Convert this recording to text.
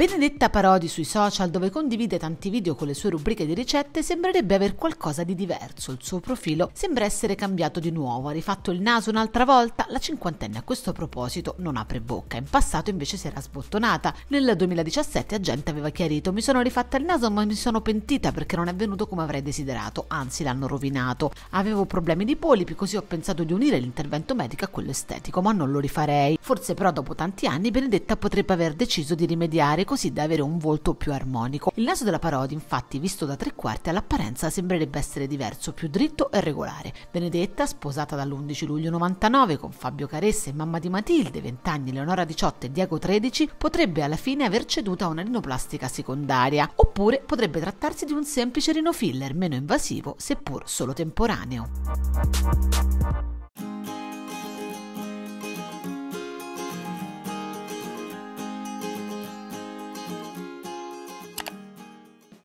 Benedetta Parodi sui social, dove condivide tanti video con le sue rubriche di ricette, sembrerebbe aver qualcosa di diverso. Il suo profilo sembra essere cambiato di nuovo, ha rifatto il naso un'altra volta. La cinquantenne a questo proposito non apre bocca, in passato invece si era sbottonata. Nel 2017 Agente aveva chiarito: Mi sono rifatta il naso, ma mi sono pentita perché non è venuto come avrei desiderato, anzi l'hanno rovinato. Avevo problemi di polipi, così ho pensato di unire l'intervento medico a quello estetico, ma non lo rifarei. Forse però dopo tanti anni Benedetta potrebbe aver deciso di rimediare così da avere un volto più armonico. Il naso della parodia, infatti, visto da tre quarti all'apparenza, sembrerebbe essere diverso, più dritto e regolare. Benedetta, sposata dall'11 luglio 99 con Fabio Caressa e mamma di Matilde, 20 anni, Leonora 18 e Diego 13, potrebbe alla fine aver ceduto a una rinoplastica secondaria, oppure potrebbe trattarsi di un semplice rinofiller meno invasivo, seppur solo temporaneo.